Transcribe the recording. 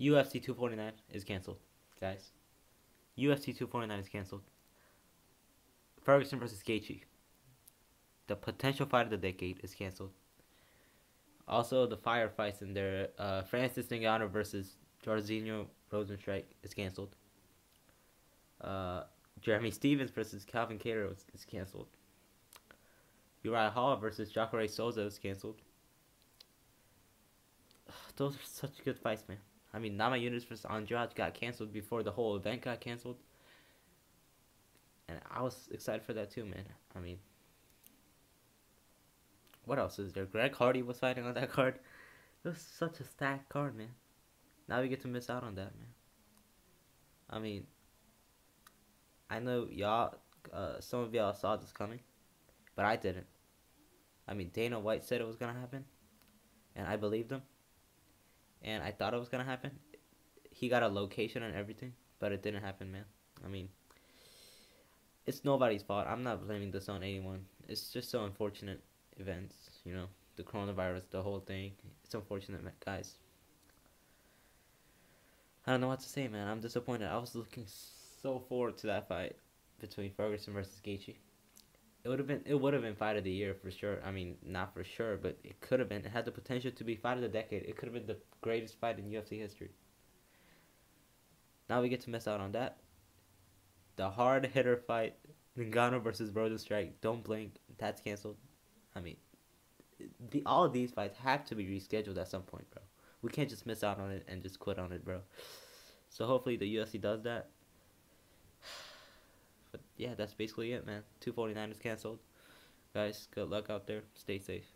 UFC 249 is canceled, guys. UFC 249 is canceled. Ferguson versus Gaethje. The potential fight of the decade is canceled. Also, the firefights in there, uh, Francis Ngannou versus Jairzinho Rozenstruik is canceled. Uh, Jeremy Stephens versus Calvin Kattar is, is canceled. Uriah Hall versus Jacare Souza is canceled. Those are such good fights, man. I mean, Namajunas versus Andrade got canceled before the whole event got canceled. And I was excited for that too, man. I mean, what else is there? Greg Hardy was fighting on that card. It was such a stacked card, man. Now we get to miss out on that, man. I mean, I know y'all, uh, some of y'all saw this coming, but I didn't. I mean, Dana White said it was gonna happen, and I believed him. And I thought it was gonna happen. He got a location and everything, but it didn't happen, man. I mean, it's nobody's fault. I'm not blaming this on anyone. It's just so unfortunate events, you know, the coronavirus, the whole thing. It's unfortunate, guys. I don't know what to say, man. I'm disappointed. I was looking so forward to that fight between Ferguson versus Gaethje. It would have been it would have been fight of the year for sure. I mean, not for sure, but it could have been. It had the potential to be fight of the decade. It could have been the greatest fight in UFC history. Now we get to miss out on that. The hard hitter fight, Ngannou versus Rozenstruik. Don't blink. That's canceled. I mean, the all of these fights have to be rescheduled at some point, bro. We can't just miss out on it and just quit on it, bro. So hopefully the UFC does that. Yeah, that's basically it, man. 249 is canceled. Guys, good luck out there. Stay safe.